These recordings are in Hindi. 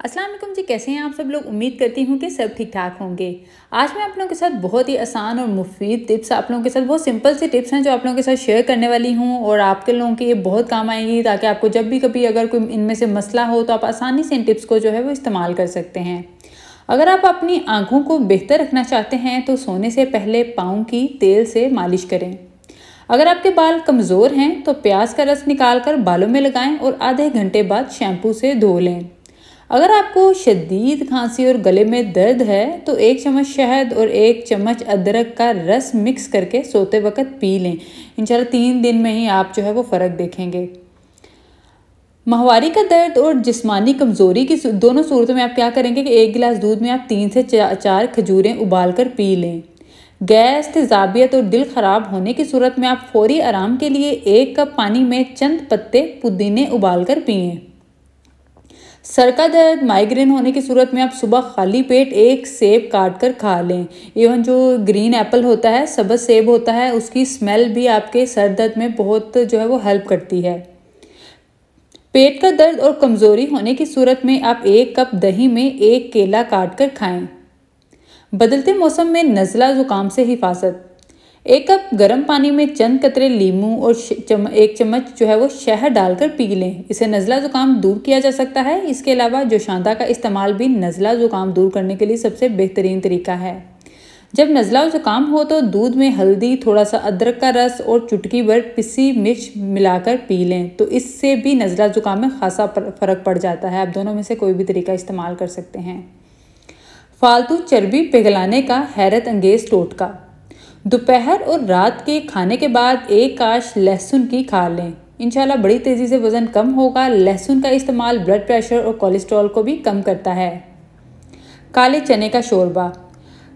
वालेकुम जी, कैसे हैं आप सब लोग? उम्मीद करती हूँ कि सब ठीक ठाक होंगे। आज मैं आप लोगों के साथ बहुत ही आसान और मुफीद टिप्स आप लोगों के साथ, बहुत सिंपल से टिप्स हैं जो आप लोगों के साथ शेयर करने वाली हूँ और आपके लोगों के ये बहुत काम आएँगी ताकि आपको जब भी कभी अगर कोई इनमें से मसला हो तो आप आसानी से इन टिप्स को जो है वो इस्तेमाल कर सकते हैं। अगर आप अपनी आँखों को बेहतर रखना चाहते हैं तो सोने से पहले पाँव की तेल से मालिश करें। अगर आपके बाल कमज़ोर हैं तो प्याज का रस निकाल कर बालों में लगाएँ और आधे घंटे बाद शैम्पू से धो लें। अगर आपको शदीद खांसी और गले में दर्द है तो एक चम्मच शहद और एक चम्मच अदरक का रस मिक्स करके सोते वक्त पी लें। इंशाल्लाह तीन दिन में ही आप जो है वो फ़र्क देखेंगे। माहवारी का दर्द और जिस्मानी कमज़ोरी की दोनों सूरतों में आप क्या करेंगे कि एक गिलास दूध में आप तीन से चार खजूरें उबाल कर पी लें। गैस, तेजाबियत और दिल ख़राब होने की सूरत में आप फौरी आराम के लिए एक कप पानी में चंद पत्ते पुदीने उबाल कर पिए। सर का दर्द माइग्रेन होने की सूरत में आप सुबह खाली पेट एक सेब काट कर खा लें। इवन जो ग्रीन एप्पल होता है, सबज सेब होता है, उसकी स्मेल भी आपके सर दर्द में बहुत जो है वो हेल्प करती है। पेट का दर्द और कमज़ोरी होने की सूरत में आप एक कप दही में एक केला काट कर खाएँ। बदलते मौसम में नज़ला ज़ुकाम से हिफाजत। एक कप गर्म पानी में चंद कतरे लीमू और चम, एक चम्मच जो है वो शहद डालकर पी लें। इसे नज़ला ज़ुकाम दूर किया जा सकता है। इसके अलावा जोशांदा का इस्तेमाल भी नज़ला ज़ुकाम दूर करने के लिए सबसे बेहतरीन तरीका है। जब नज़ला ज़ुकाम हो तो दूध में हल्दी थोड़ा सा अदरक का रस और चुटकी भर पिसी मिर्च मिलाकर पी लें। तो इससे भी नज़ला ज़ुकाम में खासा फ़र्क पड़ जाता है। आप दोनों में से कोई भी तरीका इस्तेमाल कर सकते हैं। फालतू चर्बी पिघलाने का हैरत अंगेज टोटका। दोपहर और रात के खाने के बाद एक काश लहसुन की खा लें। इनशाला बड़ी तेज़ी से वज़न कम होगा। लहसुन का इस्तेमाल ब्लड प्रेशर और कोलेस्ट्रॉल को भी कम करता है। काले चने का शोरबा।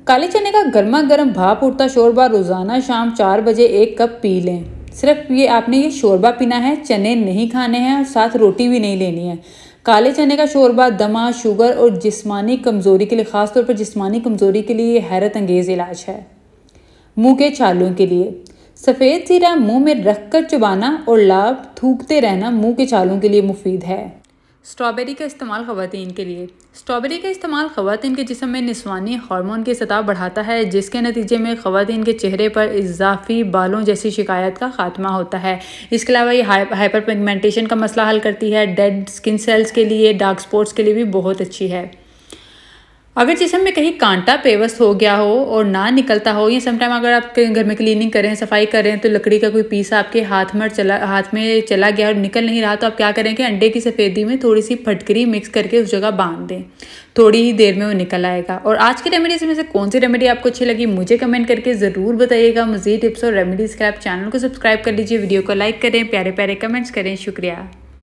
काले चने का गर्मा गर्म भाप उठता शोरबा रोज़ाना शाम चार बजे एक कप पी लें। सिर्फ़ ये आपने ये शोरबा पीना है, चने नहीं खाने हैं और साथ रोटी भी नहीं लेनी है। काले चने का शोरबा दमा, शुगर और जिस्मानी कमज़ोरी के लिए, ख़ासतौर पर जिस्मानी कमज़ोरी के लिए हैरत अंगेज़ इलाज है। मुँह के छालों के लिए। सफ़ेद जीरा मुँह में रखकर चबाना और लाभ थूकते रहना मुँह के छालों के लिए मुफीद है। स्ट्रॉबेरी का इस्तेमाल ख़वान के लिए। स्ट्रॉबेरी का इस्तेमाल ख़वान के जिसम में निस्वानी हार्मोन की सतह बढ़ाता है, जिसके नतीजे में ख़वान के चेहरे पर इजाफी बालों जैसी शिकायत का खात्मा होता है। इसके अलावा ये हाइपर पिगमेंटेशन का मसला हल करती है। डेड स्किन सेल्स के लिए, डार्क स्पॉट्स के लिए भी बहुत अच्छी है। अगर जिसम में कहीं कांटा पेवस्त हो गया हो और ना निकलता हो, या समटाइम अगर आप घर में क्लीनिंग करें सफ़ाई कर रहे हैं तो लकड़ी का कोई पीस आपके हाथ में चला, हाथ में चला गया और निकल नहीं रहा तो आप क्या करें कि अंडे की सफ़ेदी में थोड़ी सी फटकरी मिक्स करके उस जगह बाँध दें। थोड़ी ही देर में वो निकल आएगा। और आज की रेमेडीज़ में से कौन सी रेमेडी आपको अच्छी लगी, मुझे कमेंट करके ज़रूर बताइएगा। मजीद टिप्स और रेमेडीज़ के आप चैनल को सब्सक्राइब कर लीजिए वीडियो को लाइक करें प्यारे प्यारे कमेंट्स करें। शुक्रिया।